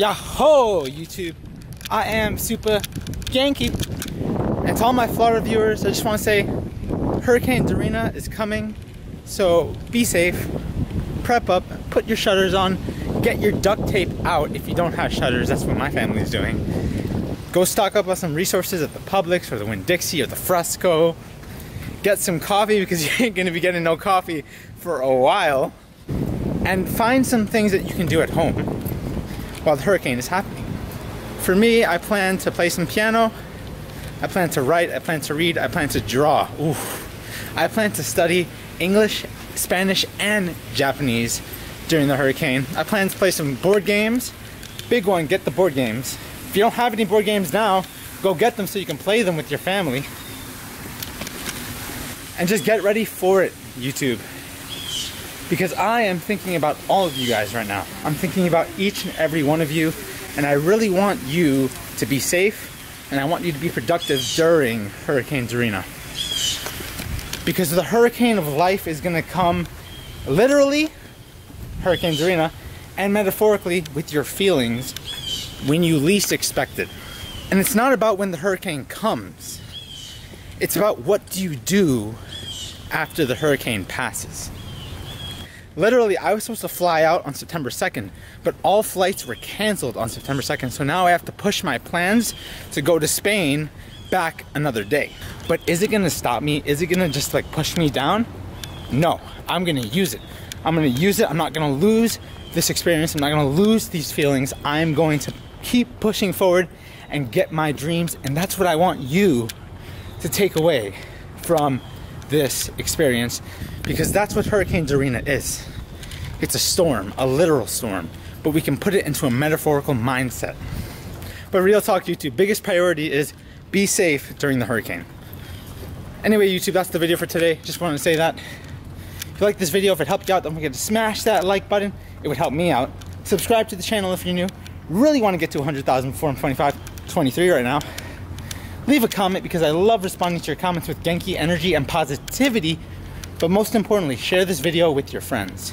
Yahoo, YouTube. I am super Yankee. And to all my Florida viewers, I just want to say Hurricane Dorian is coming. So be safe, prep up, put your shutters on, get your duct tape out if you don't have shutters. That's what my family is doing. Go stock up on some resources at the Publix or the Winn-Dixie or the Fresco. Get some coffee because you ain't gonna be getting no coffee for a while. And find some things that you can do at home while the hurricane is happening. For me, I plan to play some piano. I plan to write. I plan to read. I plan to draw. Oof. I plan to study English, Spanish, and Japanese during the hurricane. I plan to play some board games. Big one, get the board games. If you don't have any board games now, go get them so you can play them with your family. And just get ready for it, YouTube because I am thinking about all of you guys right now. I'm thinking about each and every one of you, and I really want you to be safe, and I want you to be productive during Hurricane Dorian. Because the hurricane of life is gonna come literally, Hurricane Dorian, and metaphorically with your feelings when you least expect it. And it's not about when the hurricane comes. It's about what do you do after the hurricane passes. Literally, I was supposed to fly out on September 2nd, but all flights were canceled on September 2nd. So now I have to push my plans to go to Spain back another day. But is it gonna stop me? Is it gonna just like push me down? No, I'm gonna use it. I'm gonna use it. I'm not gonna lose this experience. I'm not gonna lose these feelings. I'm going to keep pushing forward and get my dreams. And that's what I want you to take away from this experience because that's what Hurricane Dorian is. It's a storm, a literal storm, but we can put it into a metaphorical mindset. But real talk, YouTube, biggest priority is be safe during the hurricane. Anyway, YouTube, that's the video for today. Just wanted to say that. If you like this video, if it helped you out, don't forget to smash that like button. It would help me out. Subscribe to the channel if you're new. Really want to get to 100,000 before I'm 25, 23 right now. Leave a comment because I love responding to your comments with Genki energy and positivity. But most importantly, share this video with your friends.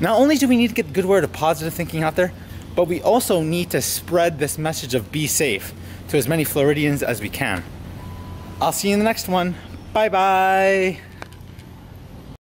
Not only do we need to get the good word of positive thinking out there, but we also need to spread this message of be safe to as many Floridians as we can. I'll see you in the next one. Bye bye.